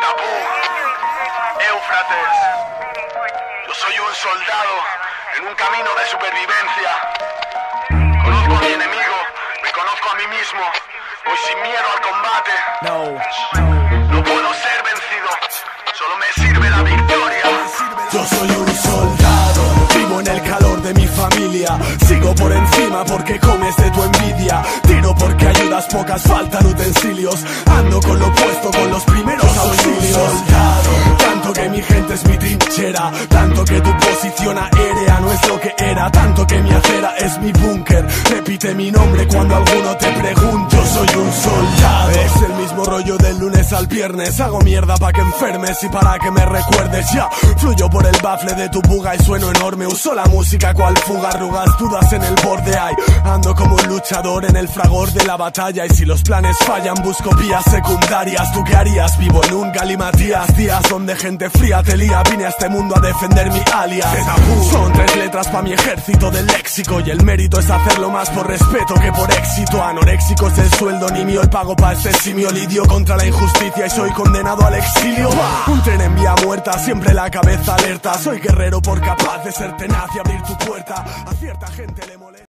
Tabú, Éufrates. Yo soy un soldado en un camino de supervivencia. Conozco a mi enemigo, me conozco a mí mismo. Voy sin miedo al combate. No puedo ser vencido, solo me sirve la victoria. Yo soy un soldado, vivo en el calor de mi familia. Sigo por encima porque comes de tu envidia. Porque ayudas pocas, faltan utensilios. Ando con lo puesto, con los primeros auxilios. Tanto que mi gente es mi trinchera, tanto que tu posición aérea no es lo que era, tanto que mi acera es mi búnker. Repite mi nombre cuando alguno te pregunte. Yo soy un soldado. Es el mismo rollo del lunes al viernes. Hago mierda para que enfermes y para que me recuerdes. Ya fluyo por el bafle de tu buga y sueno enorme. Uso la música cual fuga, arrugas, dudas en el borde. Hay ando como luchador en el fragor de la batalla. Y si los planes fallan, busco vías secundarias. ¿Tú qué harías? Vivo en un galimatías. Días donde gente fría te lía. Vine a este mundo a defender mi alias. Son tres letras para mi ejército del léxico. Y el mérito es hacerlo más por respeto que por éxito. Anoréxico es el sueldo, ni mío el pago para este simio. Lidio contra la injusticia y soy condenado al exilio. Un tren en vía muerta, siempre la cabeza alerta. Soy guerrero por capaz de ser tenaz y abrir tu puerta. A cierta gente le molesta.